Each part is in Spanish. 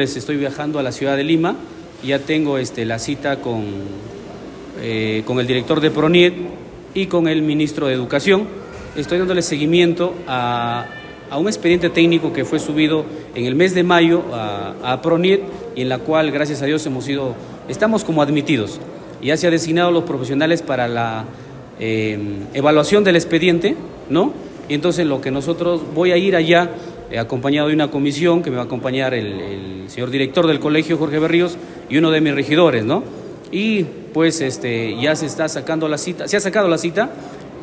Les estoy viajando a la ciudad de Lima, ya tengo este, la cita con, eh, con el director de PRONIET y con el ministro de Educación. Estoy dándole seguimiento a, a un expediente técnico que fue subido en el mes de mayo a, a PRONIET y en la cual, gracias a Dios, hemos sido, estamos como admitidos. Ya se ha designado los profesionales para la eh, evaluación del expediente, ¿no? Y entonces lo que nosotros voy a ir allá eh, acompañado de una comisión que me va a acompañar el, el, señor director del colegio, Jorge Berríos, y uno de mis regidores, ¿no? Y pues este, ya se está sacando la cita, se ha sacado la cita,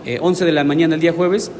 eh, 11 de la mañana el día jueves,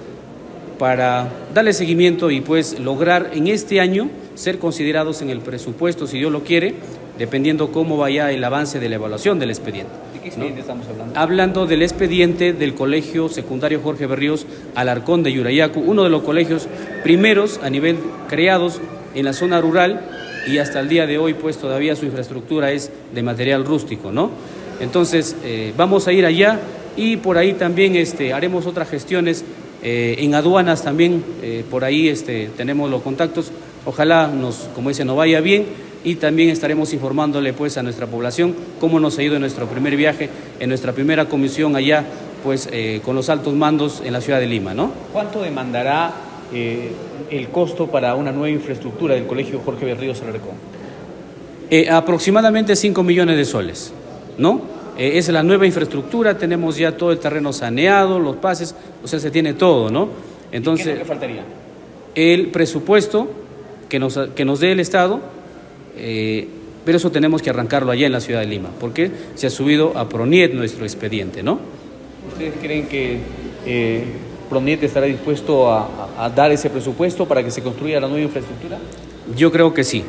para darle seguimiento y pues lograr en este año ser considerados en el presupuesto, si Dios lo quiere, dependiendo cómo vaya el avance de la evaluación del expediente. ¿De qué expediente ¿no? estamos hablando? Hablando del expediente del Colegio Secundario Jorge Berríos Alarcón de Yurayacu, uno de los colegios primeros a nivel creados en la zona rural y hasta el día de hoy pues todavía su infraestructura es de material rústico, ¿no? Entonces eh, vamos a ir allá y por ahí también este, haremos otras gestiones eh, en aduanas también, eh, por ahí este, tenemos los contactos, ojalá nos, como dice, nos vaya bien y también estaremos informándole pues a nuestra población cómo nos ha ido en nuestro primer viaje, en nuestra primera comisión allá pues eh, con los altos mandos en la ciudad de Lima, ¿no? ¿Cuánto demandará eh, el costo para una nueva infraestructura del Colegio Jorge Berríos Alarcón? Eh, aproximadamente 5 millones de soles, ¿no? Eh, es la nueva infraestructura, tenemos ya todo el terreno saneado, los pases, o sea, se tiene todo, ¿no? Entonces, ¿Y qué es lo que faltaría? El presupuesto que nos, que nos dé el Estado, eh, pero eso tenemos que arrancarlo allá en la ciudad de Lima, porque se ha subido a PRONIET nuestro expediente, ¿no? ¿Ustedes creen que eh, PRONIET estará dispuesto a, a, dar ese presupuesto para que se construya la nueva infraestructura? Yo creo que sí.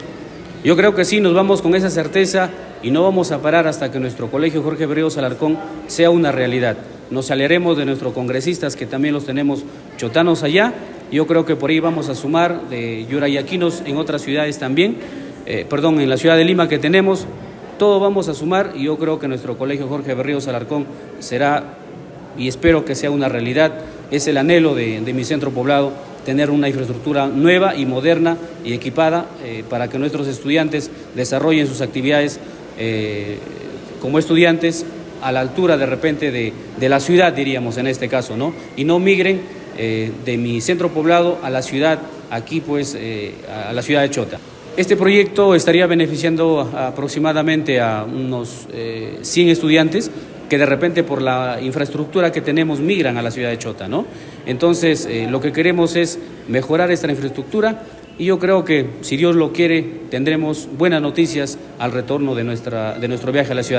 Yo creo que sí, nos vamos con esa certeza y no vamos a parar hasta que nuestro colegio Jorge Berríos Alarcón sea una realidad. Nos alegremos de nuestros congresistas, que también los tenemos chotanos allá. Yo creo que por ahí vamos a sumar de yurayaquinos en otras ciudades también, eh, perdón, en la ciudad de Lima que tenemos. Todo vamos a sumar y yo creo que nuestro colegio Jorge Berríos Alarcón será, y espero que sea una realidad, es el anhelo de, mi centro poblado, tener una infraestructura nueva y moderna y equipada eh, para que nuestros estudiantes desarrollen sus actividades eh, como estudiantes a la altura de repente de, la ciudad, diríamos en este caso, ¿no? Y no migren de mi centro poblado a la ciudad, aquí pues a la ciudad de Chota. Este proyecto estaría beneficiando aproximadamente a unos 100 estudiantes que de repente por la infraestructura que tenemos migran a la ciudad de Chota, ¿no? Entonces, eh, lo que queremos es mejorar esta infraestructura y yo creo que, si Dios lo quiere, tendremos buenas noticias al retorno de, nuestra, de nuestro viaje a la ciudad.